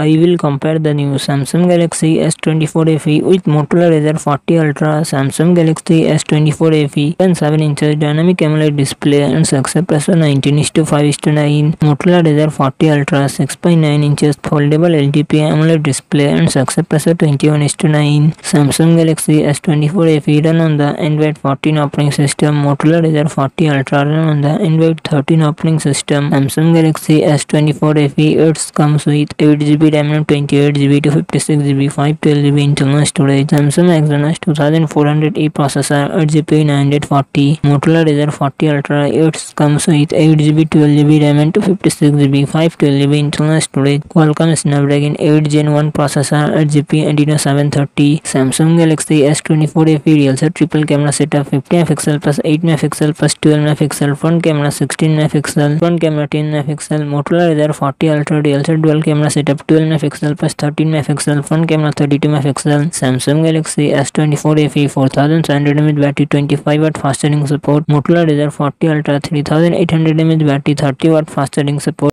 I will compare the new Samsung Galaxy S24 FE with Motorola Razr 40 Ultra, Samsung Galaxy S24 FE, and 7 inch dynamic AMOLED display and success 19 is to 5 is to 9, Motorola Razr 40 Ultra 6.9 inches foldable LTP AMOLED display and success 21 is to 9, Samsung Galaxy S24 FE run on the Android 14 operating system, Motorola Razr 40 Ultra run on the Android 13 operating system, Samsung Galaxy S24 FE it comes with 8GB GB RAM twenty eight G B two fifty six G B five twelve G B internal storage Samsung Exynos two thousand four hundred E processor eight G P nine hundred forty Motorola Razr forty Ultra it's comes with eight G B twelve G RAM two fifty six G five twelve internal storage Snapdragon eight gen one processor eight G P एंटीनो seven thirty Samsung Galaxy S twenty four F real real triple camera setup fifty F pixel plus eight mega pixel plus twelve mega pixel front camera sixteen mega pixel front camera ten mega pixel Motorola Razr forty Ultra real L dual camera setup twelve 12 MP plus 13 MP, front camera 32 MP, Samsung Galaxy S24 FE 4700 mAh battery, 25W fast charging support, Motorola Razr 40 Ultra 3800 mAh battery, 30W fast charging support.